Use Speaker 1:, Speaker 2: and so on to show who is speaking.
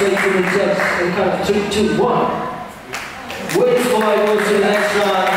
Speaker 1: say to themselves, and count two, two, one. Which Floyd goes to the.